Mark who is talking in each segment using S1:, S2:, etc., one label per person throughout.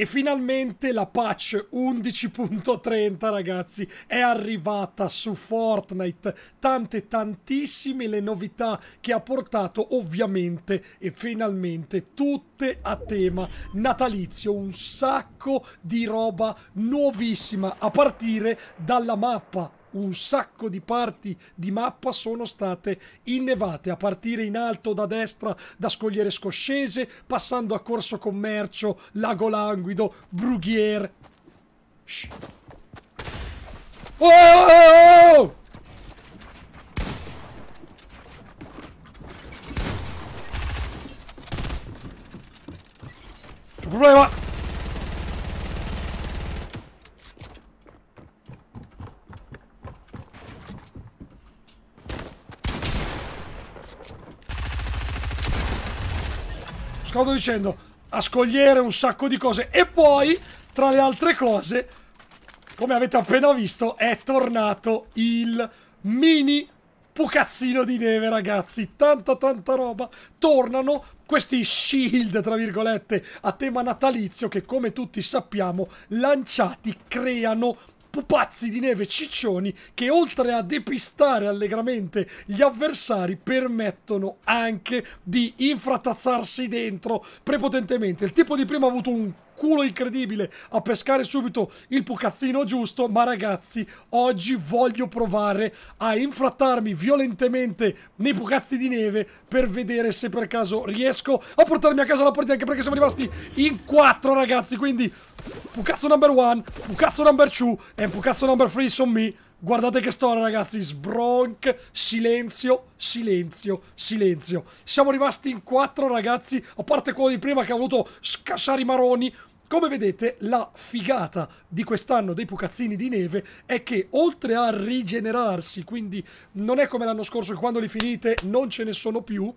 S1: E finalmente la patch 11.30 ragazzi è arrivata su Fortnite. Tante tantissime le novità che ha portato ovviamente e finalmente tutte a tema natalizio. Un sacco di roba nuovissima a partire dalla mappa un sacco di parti di mappa sono state innevate a partire in alto da destra da Scogliere Scoscese passando a Corso Commercio, Lago Languido, Brughier. Shh. Oh! oh, oh! C'è un problema! Stavo dicendo, a scogliere un sacco di cose. E poi, tra le altre cose, come avete appena visto, è tornato il mini pucazzino di neve, ragazzi. Tanta, tanta roba. Tornano questi shield, tra virgolette, a tema natalizio che, come tutti sappiamo, lanciati creano pupazzi di neve ciccioni che oltre a depistare allegramente gli avversari permettono anche di infratazzarsi dentro prepotentemente. Il tipo di prima ha avuto un culo incredibile a pescare subito il pucazzino giusto, ma ragazzi, oggi voglio provare a infrattarmi violentemente nei pucazzi di neve per vedere se per caso riesco a portarmi a casa la partita, anche perché siamo rimasti in quattro ragazzi, quindi pucazzo number one, pucazzo number two e pucazzo number three sono me. Guardate che storia ragazzi, sbronk, silenzio, silenzio, silenzio. Siamo rimasti in quattro ragazzi, a parte quello di prima che ha voluto scassare i maroni, come vedete, la figata di quest'anno dei pucazzini di neve è che oltre a rigenerarsi, quindi non è come l'anno scorso che quando li finite non ce ne sono più,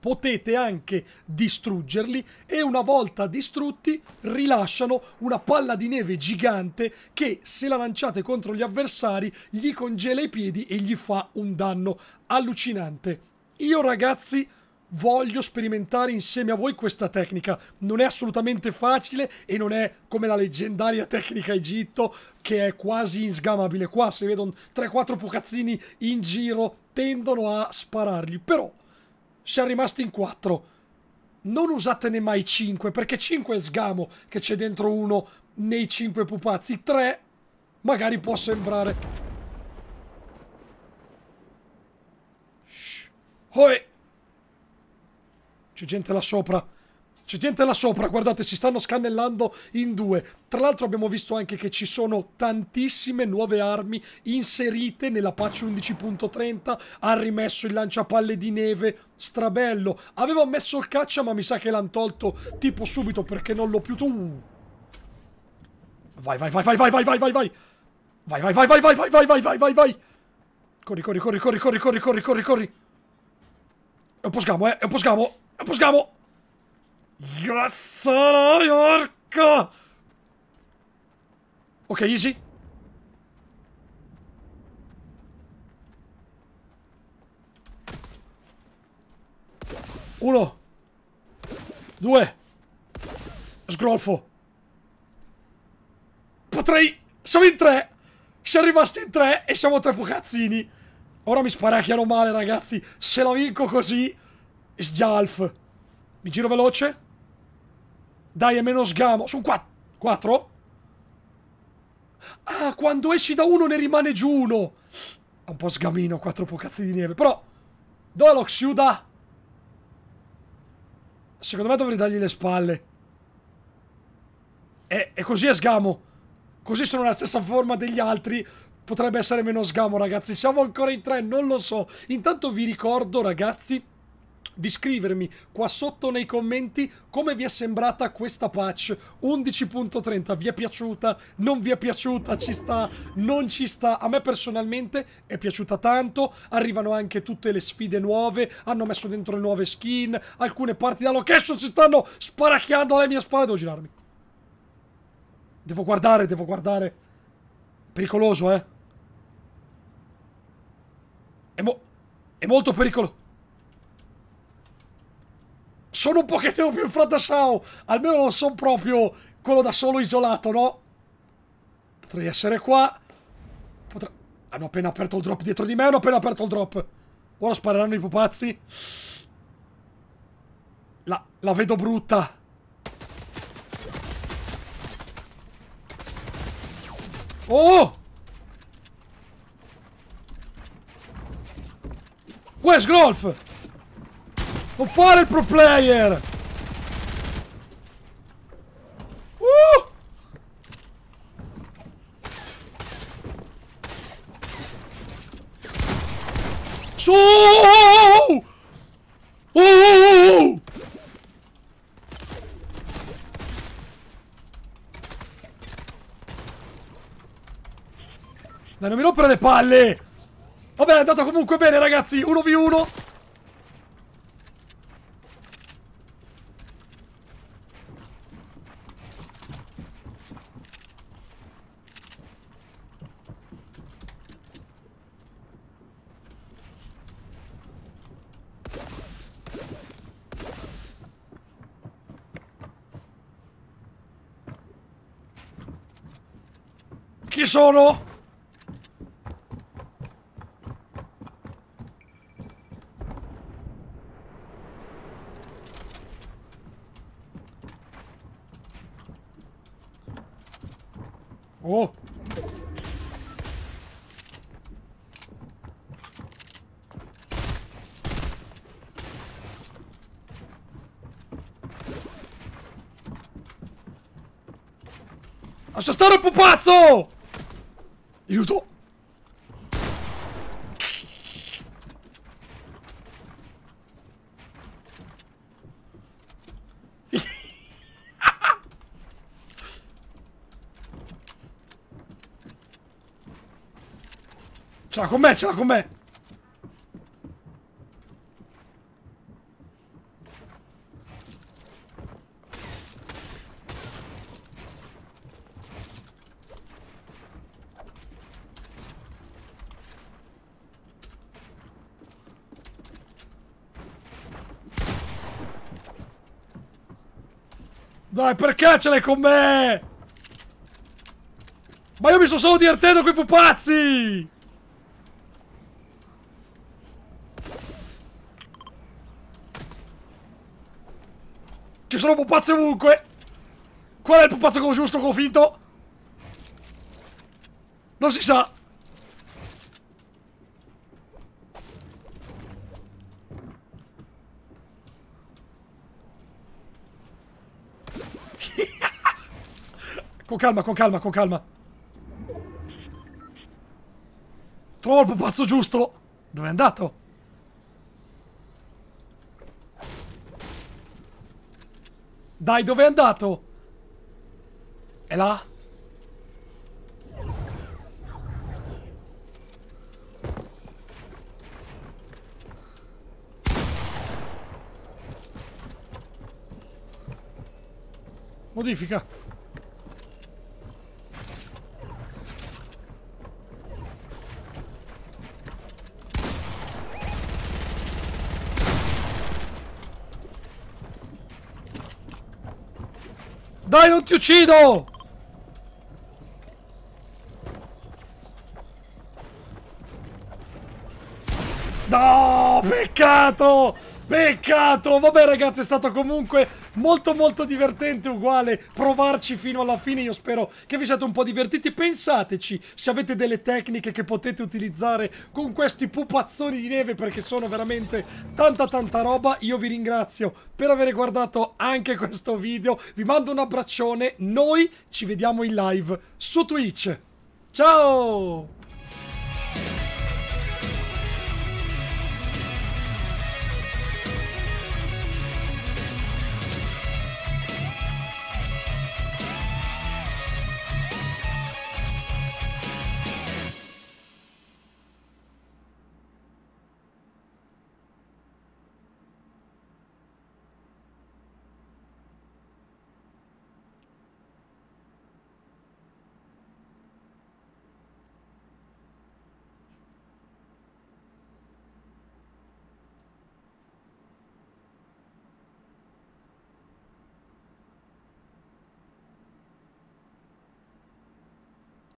S1: potete anche distruggerli e una volta distrutti rilasciano una palla di neve gigante che se la lanciate contro gli avversari gli congela i piedi e gli fa un danno allucinante. Io ragazzi voglio sperimentare insieme a voi questa tecnica. Non è assolutamente facile e non è come la leggendaria tecnica Egitto che è quasi insgamabile. Qua se vedono 3-4 pucazzini in giro tendono a sparargli. Però siamo rimasti in 4. Non usatene mai 5 perché 5 è sgamo che c'è dentro uno nei 5 pupazzi. 3 magari può sembrare... Shh. Oi! C'è gente là sopra. C'è gente là sopra, guardate, si stanno scannellando in due. Tra l'altro abbiamo visto anche che ci sono tantissime nuove armi inserite nella patch 11.30. Ha rimesso il lanciapalle di neve, strabello. Avevo messo il caccia, ma mi sa che l'hanno tolto tipo subito perché non l'ho più... Uh. Vai, vai, vai, vai, vai, vai, vai, vai, vai. Vai, vai, vai, vai, vai, vai, vai, vai, vai, vai, vai. Corri, corri, corri, corri, corri, corri, corri, corri, corri. È un po' sgamo, eh, è un po' sgamo. Yapışka bu. Yassana yorka. Okay, easy. Uno. Due. Sgrolfo. Potrei... Siamo in tre. Siamo rimasti in tre e siamo tre pucazzini. Ora mi sparacchiano male, ragazzi. Se la vinco così... Sjalf. Mi giro veloce. Dai, è meno sgamo. Sono quattro. Quattro? Ah, quando esci da uno ne rimane giù uno. È un po' sgamino, quattro pocazzi di neve. Però, dove lo Xiuda? Secondo me dovrei dargli le spalle. E, e così è sgamo. Così sono nella stessa forma degli altri. Potrebbe essere meno sgamo, ragazzi. Siamo ancora in tre, non lo so. Intanto vi ricordo, ragazzi di scrivermi qua sotto nei commenti come vi è sembrata questa patch. 11.30 vi è piaciuta? Non vi è piaciuta? Ci sta? Non ci sta? A me personalmente è piaciuta tanto. Arrivano anche tutte le sfide nuove. Hanno messo dentro le nuove skin. Alcune parti della location si stanno sparacchiando alle mie spalle. Devo girarmi. Devo guardare devo guardare. Pericoloso eh? È, mo è molto pericoloso sono un pochettino più infrattassao. Almeno non sono proprio quello da solo isolato, no? Potrei essere qua. Potrei... Hanno appena aperto il drop dietro di me, hanno appena aperto il drop. Ora spareranno i pupazzi. La, la vedo brutta. Oh! Where's Golf? Non fare il pro player! Uh! Oh! Dai, non mi rompere le palle! Vabbè, è andato comunque bene, ragazzi. 1v1. Chi sono? Oh! Lascia stare il pupazzo! Aiuto! Ce l'ha con me, ce l'ha con me! Dai, perché ce l'hai con me? Ma io mi sto solo divertendo con i pupazzi! Ci sono pupazzi ovunque! Qual è il pupazzo giusto, quello finto? Non si sa! Con calma, con calma, con calma. Trovo il pupazzo giusto! Dove è andato? Dai, dove è andato? È là? Modifica. Dai, non ti uccido! No, peccato! Peccato! Vabbè ragazzi, è stato comunque molto molto divertente uguale provarci fino alla fine. Io spero che vi siate un po' divertiti. Pensateci se avete delle tecniche che potete utilizzare con questi pupazzoni di neve perché sono veramente tanta tanta roba. Io vi ringrazio per aver guardato anche questo video. Vi mando un abbraccione. Noi ci vediamo in live su Twitch. Ciao!